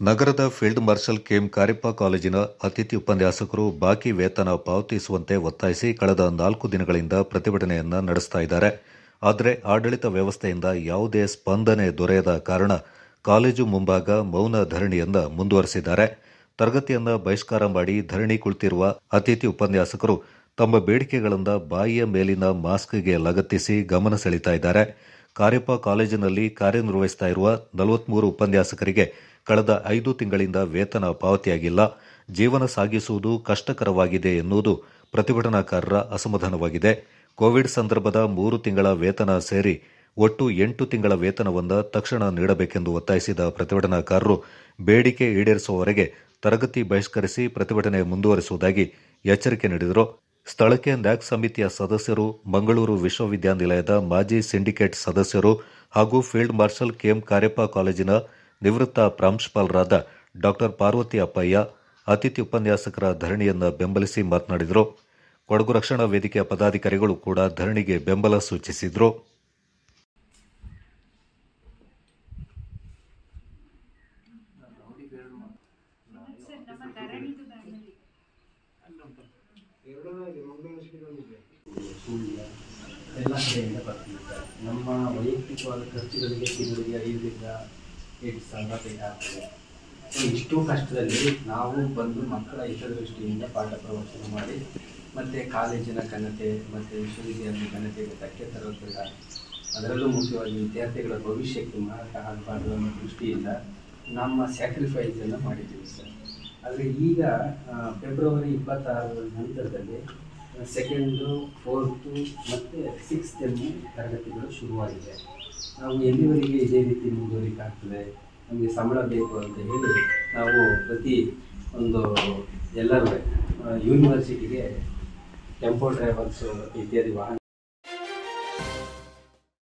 ನಗರದ field marshal KM Cariappa ಕಾಲೇಜಿನ ಅತಿಥಿ ಉಪನ್ಯಾಸಕರು ಬಾಕಿ ವೇತನ ಪಾವತಿಸುವಂತೆ ಒತ್ತಾಯಿಸಿ ಕಳೆದ ನಾಲ್ಕು ದಿನಗಳಿಂದ ಪ್ರತಿಭಟನೆಯನ್ನ ನಡೆಸ್ತಾ ಇದ್ದಾರೆ. ಆದರೆ ಆಡಳಿತ ವ್ಯವಸ್ಥೆಯಿಂದ ಯಾವುದೇ ಸ್ಪಂದನೆ ದೊರೆಯದ ಕಾರಣ ಕಾಲೇಜು ಮುಂಭಾಗ ಮೌನ ಧರಣಿಯನ್ನ ಮುಂದುವರೆಸಿದ್ದಾರೆ. ತರಗತಿಯನ್ನು ಬಹಿಷ್ಕಾರ ಮಾಡಿ ಧರಣಿ ಕುಳಿತಿರುವ ಅತಿಥಿ ಉಪನ್ಯಾಸಕರು ತಮ್ಮ ಬೇಡಿಕೆಗಳಿಂದ ಬಾಯಿಯ ಮೇಲಿನ ಮಾಸ್ಕ್ಗೆ ಲಗತ್ತಿಸಿ ಗಮನ ಸೆಳೀತಾ ಇದ್ದಾರೆ. ಕಾರ್ಯಪ್ಪ ಕಾಲೇಜಿನಲ್ಲಿ ಕಾರ್ಯನಿರ್ವಹಿಸ್ತಾ ಇರುವ ನಲವತ್ಮೂರು ಉಪನ್ಯಾಸಕರಿಗೆ ಕಳೆದ ಐದು ತಿಂಗಳಿಂದ ವೇತನ ಪಾವತಿಯಾಗಿಲ್ಲ. ಜೀವನ ಸಾಗಿಸುವುದು ಕಷ್ಟಕರವಾಗಿದೆ ಎನ್ನುವುದು ಪ್ರತಿಭಟನಾಕಾರರ ಅಸಮಾಧಾನವಾಗಿದೆ. ಕೋವಿಡ್ ಸಂದರ್ಭದ ಮೂರು ತಿಂಗಳ ವೇತನ ಸೇರಿ ಒಟ್ಟು ಎಂಟು ತಿಂಗಳ ವೇತನವನ್ನು ತಕ್ಷಣ ನೀಡಬೇಕೆಂದು ಒತ್ತಾಯಿಸಿದ ಪ್ರತಿಭಟನಾಕಾರರು ಬೇಡಿಕೆ ಈಡೇರಿಸುವವರೆಗೆ ತರಗತಿ ಬಹಿಷ್ಕರಿಸಿ ಪ್ರತಿಭಟನೆ ಮುಂದುವರಿಸುವುದಾಗಿ ಎಚ್ಚರಿಕೆ ನೀಡಿದರು. ಸ್ಥಳಕ್ಕೆ ನ್ಯಾಕ್ ಸಮಿತಿಯ ಸದಸ್ಯರು ಮಂಗಳೂರು ವಿಶ್ವವಿದ್ಯಾನಿಲಯದ ಮಾಜಿ ಸಿಂಡಿಕೇಟ್ ಸದಸ್ಯರು ಹಾಗೂ ಫೀಲ್ಡ್ ಮಾರ್ಷಲ್ ಕೆಎಂ ಕಾರ್ಯಪ್ಪ ಕಾಲೇಜಿನ ನಿವೃತ್ತ ಪ್ರಾಂಶುಪಾಲರಾದ ಡಾಕ್ಟರ್ ಪಾರ್ವತಿ ಅಪ್ಪಯ್ಯ ಅತಿಥಿ ಉಪನ್ಯಾಸಕರ ಧರಣಿಯನ್ನು ಬೆಂಬಲಿಸಿ ಮಾತನಾಡಿದರು. ಕೊಡಗು ರಕ್ಷಣಾ ವೇದಿಕೆಯ ಪದಾಧಿಕಾರಿಗಳು ಕೂಡ ಧರಣಿಗೆ ಬೆಂಬಲ ಸೂಚಿಸಿದರು. ಸುಳ್ಯ ಎಲ್ಲ ಕಡೆಯಿಂದ ಬರ್ತಿರ್ತಾರೆ ನಮ್ಮ ವೈಯಕ್ತಿಕವಾದ ಖರ್ಚುಗಳಿಗೆ, ತಿಂಗಳಿಗೆ, ಐದರಿಂದ ಎಂಟು ಸಾವಿರ ಬೇಕಾಗ್ತದೆ ಸೊ, ಇಷ್ಟು ಕಷ್ಟದಲ್ಲಿ ನಾವು ಬಂದು ಮಕ್ಕಳ ಹಿತದೃಷ್ಟಿಯಿಂದ ಪಾಠ ಪ್ರವಚನ ಮಾಡಿ, ಮತ್ತು ಕಾಲೇಜಿನ ಘನತೆ, ಮತ್ತು ವಿಶ್ವವಿದ್ಯಾಲಯದ ಘನತೆಗೆ ಧಕ್ಕೆ ತರೋದ್ರಿಂದ ಅದರಲ್ಲೂ ಮುಖ್ಯವಾಗಿ ವಿದ್ಯಾರ್ಥಿಗಳ ಭವಿಷ್ಯಕ್ಕೆ ಮಾರಾಟ ಆಗಬಾರ್ದು ಅನ್ನೋ ದೃಷ್ಟಿಯಿಂದ ನಮ್ಮ ಸ್ಯಾಕ್ರಿಫೈಸನ್ನು ಮಾಡಿದ್ದೀವಿ ಸರ್. ಆದರೆ ಈಗ ಫೆಬ್ರವರಿ ಇಪ್ಪತ್ತಾರರ ನಂತರದಲ್ಲಿ ಸೆಕೆಂಡು ಫೋರ್ತು ಮತ್ತು ಸಿಕ್ಸ್ತಲ್ಲಿ ತರಗತಿಗಳು ಶುರುವಾಗಿದೆ. ನಾವು ಎಲ್ಲಿವರೆಗೆ ಇದೇ ರೀತಿ ಮುಂದುವರಿಕಾಗ್ತದೆ? ನಮಗೆ ಸಂಬಳ ಬೇಕು ಅಂತ ಹೇಳಿ ನಾವು ಪ್ರತಿ ಒಂದು ಎಲ್ಲರೂ ಯೂನಿವರ್ಸಿಟಿಗೆ ಟೆಂಪೋ ಡ್ರೈವರ್ಸು ಇತ್ಯಾದಿ ವಾಹನ